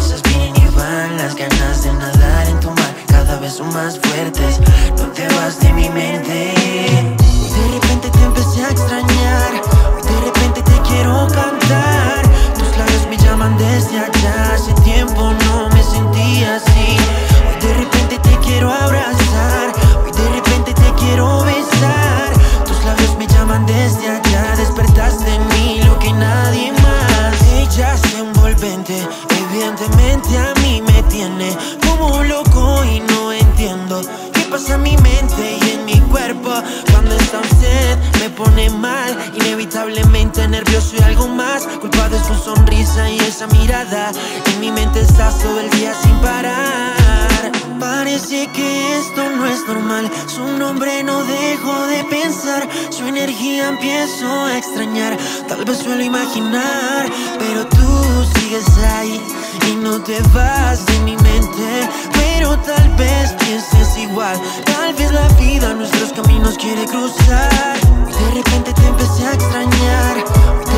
sonrisas vienen y van, las ganas de nadar en tu mar cada vez son más fuertes. No te vas nervioso y algo más. Culpa de su sonrisa y esa mirada. En mi mente estás todo el día sin parar parece que esto no es normal. Su nombre no dejo de pensar, su energía empiezo a extrañar. Tal vez suelo imaginar, pero tú sigues ahí y no te vas de mi mente. Pero tal vez pienses igual, tal vez la vida nuestros caminos quiere cruzar. De repente te empecé a extrañar.